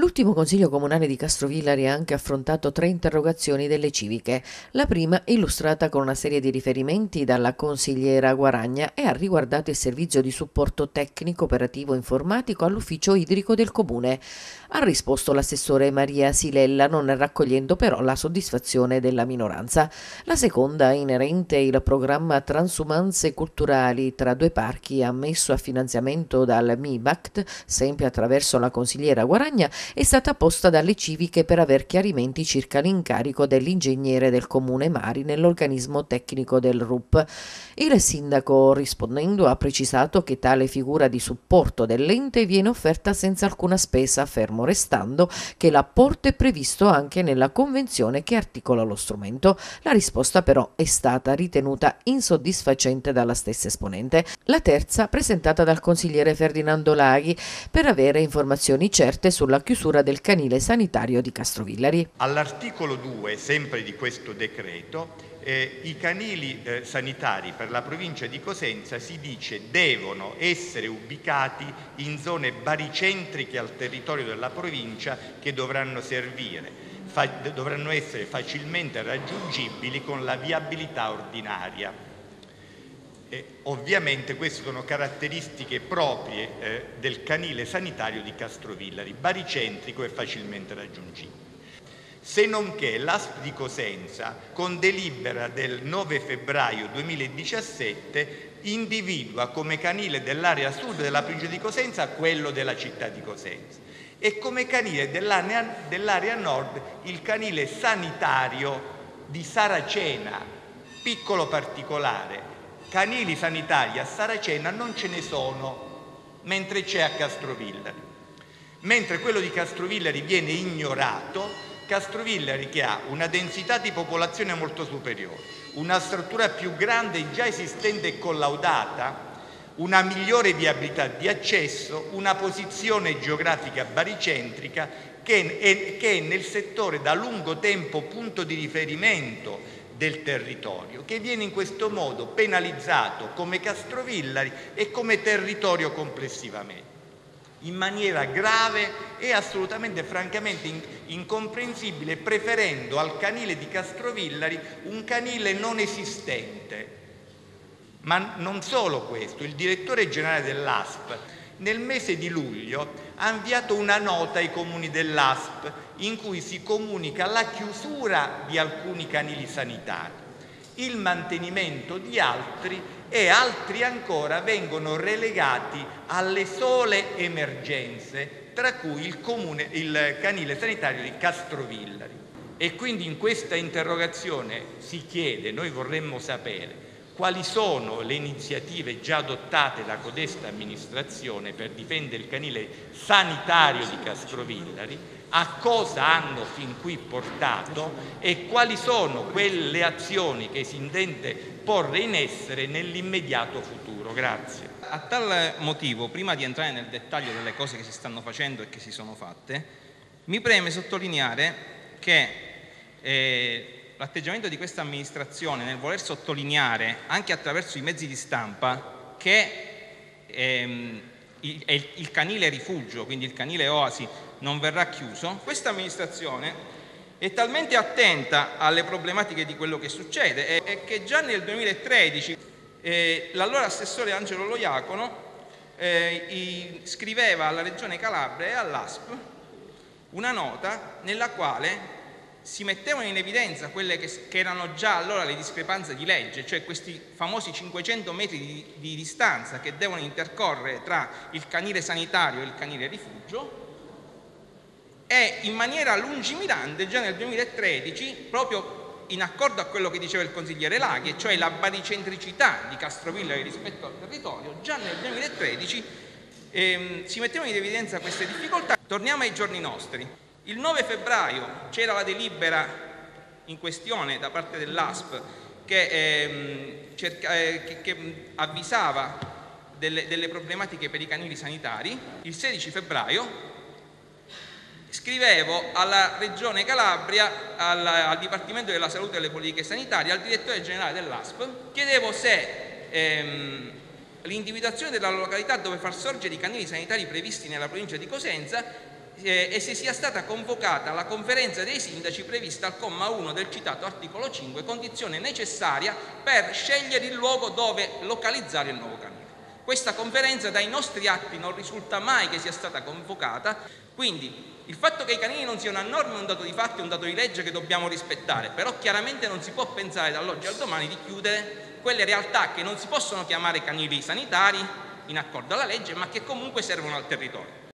L'ultimo Consiglio Comunale di Castrovillari ha anche affrontato tre interrogazioni delle civiche. La prima, illustrata con una serie di riferimenti dalla consigliera Guaragna, e ha riguardato il servizio di supporto tecnico operativo informatico all'ufficio idrico del Comune. Ha risposto l'assessore Maria Silella, non raccogliendo però la soddisfazione della minoranza. La seconda, inerente il programma Transumanze Culturali tra due parchi, ammesso a finanziamento dal MIBACT, sempre attraverso la consigliera Guaragna, è stata posta dalle civiche per aver chiarimenti circa l'incarico dell'ingegnere del comune Mari nell'organismo tecnico del RUP. Il sindaco rispondendo ha precisato che tale figura di supporto dell'ente viene offerta senza alcuna spesa, fermo restando che l'apporto è previsto anche nella convenzione che articola lo strumento. La risposta però è stata ritenuta insoddisfacente dalla stessa esponente. La terza presentata dal consigliere Ferdinando Laghi per avere informazioni certe sulla chiusura chiusura del canile sanitario di Castrovillari. All'articolo 2, sempre di questo decreto, eh, i canili eh, sanitari per la provincia di Cosenza si dice devono essere ubicati in zone baricentriche al territorio della provincia che dovranno servire, dovranno essere facilmente raggiungibili con la viabilità ordinaria. Eh, ovviamente queste sono caratteristiche proprie eh, del canile sanitario di Castrovillari, baricentrico e facilmente raggiungibile. Se non che l'ASP di Cosenza, con delibera del 9 febbraio 2017, individua come canile dell'area sud della provincia di Cosenza quello della città di Cosenza e come canile dell'area nord il canile sanitario di Saracena, piccolo particolare, canili sanitari a Saracena non ce ne sono, mentre c'è a Castrovillari. Mentre quello di Castrovillari viene ignorato, Castrovillari che ha una densità di popolazione molto superiore, una struttura più grande già esistente e collaudata, una migliore viabilità di accesso, una posizione geografica baricentrica che è, nel settore da lungo tempo punto di riferimento del territorio, che viene in questo modo penalizzato come Castrovillari e come territorio complessivamente, in maniera grave e assolutamente francamente incomprensibile, preferendo al canile di Castrovillari un canile non esistente. Ma non solo questo, il direttore generale dell'ASP nel mese di luglio ha inviato una nota ai comuni dell'ASP in cui si comunica la chiusura di alcuni canili sanitari, il mantenimento di altri e altri ancora vengono relegati alle sole emergenze, tra cui il, comune, il canile sanitario di Castrovillari. E quindi in questa interrogazione si chiede, noi vorremmo sapere, quali sono le iniziative già adottate da codesta amministrazione per difendere il canile sanitario di Castrovillari, a cosa hanno fin qui portato e quali sono quelle azioni che si intende porre in essere nell'immediato futuro. Grazie. A tal motivo, prima di entrare nel dettaglio delle cose che si stanno facendo e che si sono fatte, mi preme sottolineare che eh, l'atteggiamento di questa amministrazione nel voler sottolineare anche attraverso i mezzi di stampa che ehm, il, il, canile rifugio, quindi il canile oasi, non verrà chiuso, questa amministrazione è talmente attenta alle problematiche di quello che succede e, e che già nel 2013 eh, l'allora assessore Angelo Loiacono eh, scriveva alla Regione Calabria e all'ASP una nota nella quale si mettevano in evidenza quelle che, che, erano già allora le discrepanze di legge, cioè questi famosi 500 metri di, di distanza che devono intercorrere tra il canile sanitario e il canile rifugio, e in maniera lungimirante già nel 2013, proprio in accordo a quello che diceva il consigliere Laghi, cioè la baricentricità di Castrovillari rispetto al territorio, già nel 2013 ehm, si mettevano in evidenza queste difficoltà. Torniamo ai giorni nostri. Il 9 febbraio c'era la delibera in questione da parte dell'ASP che, ehm, cerca, eh, che, che avvisava delle, delle, problematiche per i canili sanitari. Il 16 febbraio scrivevo alla Regione Calabria, al, al Dipartimento della Salute e delle Politiche Sanitarie, al direttore generale dell'ASP, chiedevo se ehm, l'individuazione della località dove far sorgere i canili sanitari previsti nella provincia di Cosenza eh, e se sia stata convocata la conferenza dei sindaci prevista al comma 1 del citato articolo 5, condizione necessaria per scegliere il luogo dove localizzare il nuovo canile. Questa conferenza dai nostri atti non risulta mai che sia stata convocata, quindi il fatto che i canini non siano a norma è un dato di fatto, è un dato di legge che dobbiamo rispettare, però chiaramente non si può pensare dall'oggi al domani di chiudere quelle realtà che non si possono chiamare canili sanitari in accordo alla legge, ma che comunque servono al territorio.